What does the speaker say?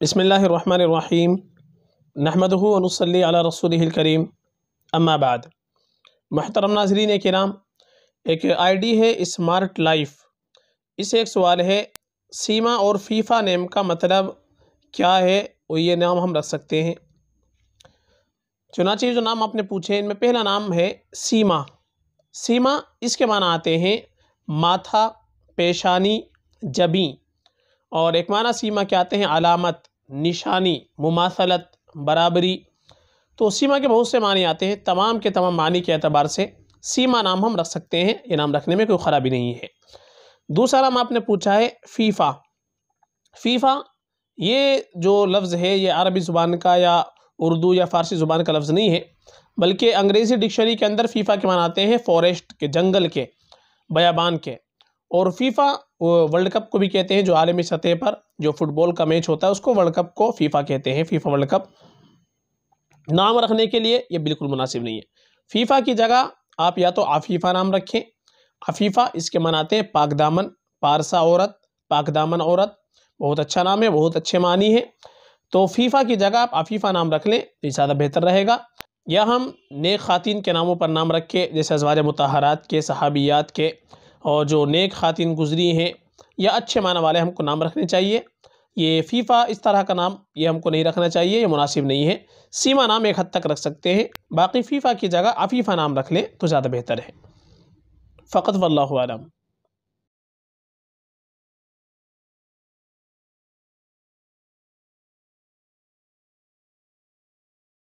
बसमीम नहमदनसली रसूल करीम अम्माबाद महतरम नाजरीन कराम एक आईडी है स्मार्ट लाइफ इसे एक सवाल है, सीमा और फीफा नेम का मतलब क्या है? वो ये नाम हम रख सकते हैं। चुनाचे जो नाम आपने पूछे, इनमें पहला नाम है सीमा। सीमा, इसके माना आते हैं माथा, पेशानी, जबी। और एक माना सीमा क्या आते हैं अलामत। निशानी, मुमासलत, बराबरी। तो सीमा के बहुत से मानी आते हैं, तमाम के तमाम मानी के अतबार से सीमा नाम हम रख सकते हैं, ये नाम रखने में कोई ख़राबी नहीं है। दूसरा नाम आपने पूछा है, फ़ीफ़ा। फ़ीफ़ा, ये जो लफ्ज़ है, ये अरबी ज़ुबान का या उर्दू या फ़ारसी ज़ुबान का लफ्ज़ नहीं है, बल्कि अंग्रेज़ी डिक्शनरी के अंदर फ़ीफ़ा के मान आते हैं, फॉरेस्ट के, जंगल के, बयाबान के। और फीफा वर्ल्ड कप को भी कहते हैं, जो आलमी सतह पर जो फुटबॉल का मैच होता है, उसको वर्ल्ड कप को फीफा कहते हैं, फीफा वर्ल्ड कप। नाम रखने के लिए ये बिल्कुल मुनासिब नहीं है। फीफा की जगह आप या तो आफीफ़ा नाम रखें। आफीफा इसके मनाते हैं पाकदामन पारसा औरत पाकदामन औरत। बहुत अच्छा नाम है, बहुत अच्छे मानी है। तो फीफा की जगह आप आफीफा नाम रख लें तो ज़्यादा बेहतर रहेगा। या हम नेक खातिन के नामों पर नाम रखें, जैसे अजवाज मतहरात के, सहाबियात के। और जो नेक खातिन गुजरी हैं या अच्छे माना वाले हमको नाम रखने चाहिए। ये फ़ीफ़ा इस तरह का नाम ये हमको नहीं रखना चाहिए, ये मुनासिब नहीं है। सीमा नाम एक हद तक रख सकते हैं। बाकी फ़ीफ़ा की जगह अफ़ीफ़ा नाम रख लें तो ज़्यादा बेहतर है। फ़कत वल्लम